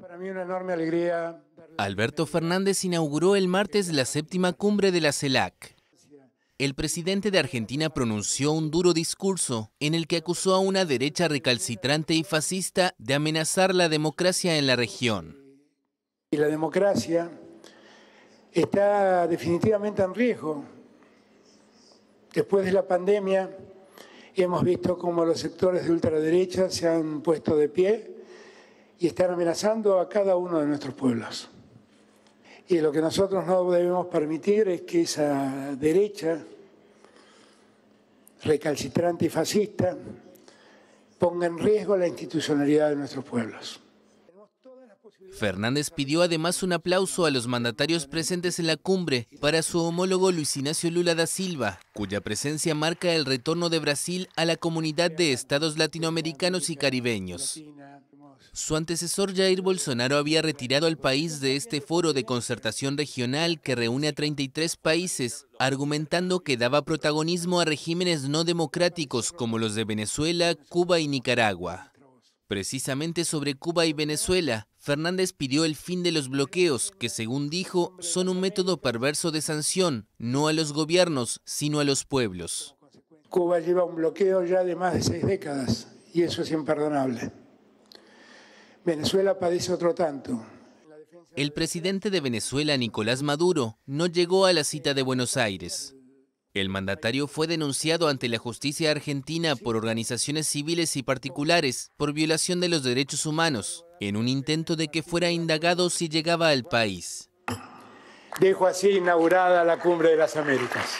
para mí una enorme alegría. Alberto Fernández inauguró el martes la séptima cumbre de la CELAC. El presidente de Argentina pronunció un duro discurso en el que acusó a una derecha recalcitrante y fascista de amenazar la democracia en la región. Y la democracia está definitivamente en riesgo. Después de la pandemia hemos visto cómo los sectores de ultraderecha se han puesto de pie y están amenazando a cada uno de nuestros pueblos. Y lo que nosotros no debemos permitir es que esa derecha recalcitrante y fascista ponga en riesgo la institucionalidad de nuestros pueblos. Fernández pidió además un aplauso a los mandatarios presentes en la cumbre para su homólogo Luis Ignacio Lula da Silva, cuya presencia marca el retorno de Brasil a la comunidad de estados latinoamericanos y caribeños. Su antecesor Jair Bolsonaro había retirado al país de este foro de concertación regional que reúne a 33 países, argumentando que daba protagonismo a regímenes no democráticos como los de Venezuela, Cuba y Nicaragua. Precisamente sobre Cuba y Venezuela, Fernández pidió el fin de los bloqueos, que según dijo son un método perverso de sanción, no a los gobiernos, sino a los pueblos. Cuba lleva un bloqueo ya de más de seis décadas y eso es imperdonable. Venezuela padece otro tanto. El presidente de Venezuela, Nicolás Maduro, no llegó a la cita de Buenos Aires. El mandatario fue denunciado ante la justicia argentina por organizaciones civiles y particulares por violación de los derechos humanos, en un intento de que fuera indagado si llegaba al país. Dejo así inaugurada la Cumbre de las Américas.